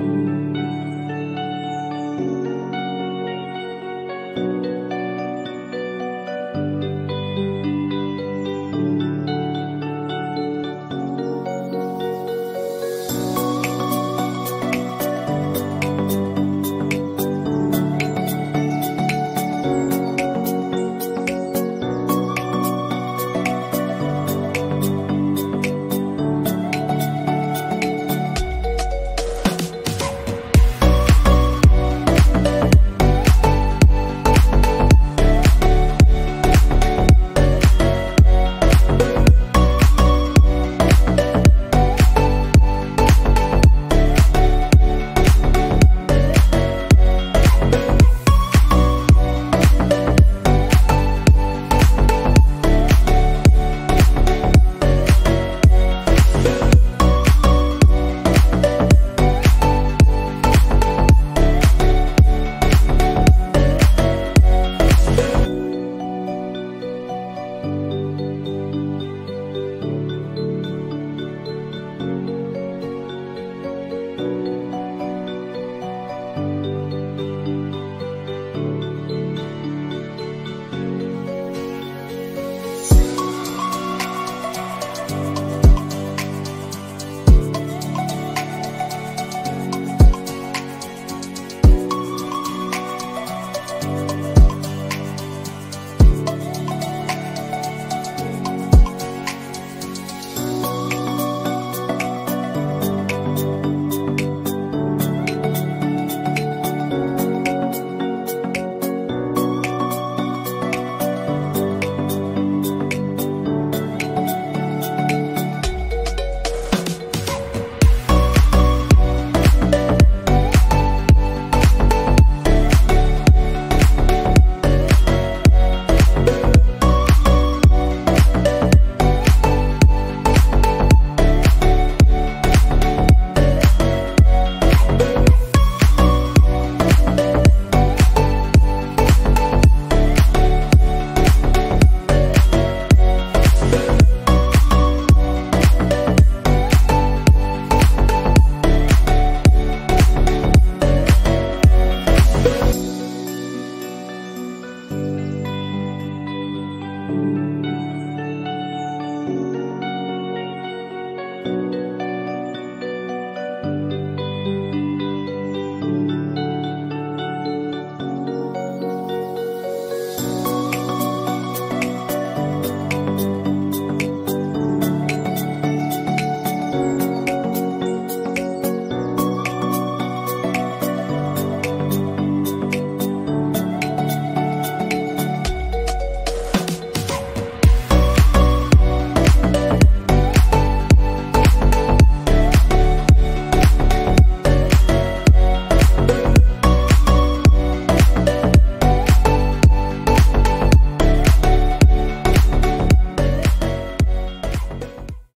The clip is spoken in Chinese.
嗯。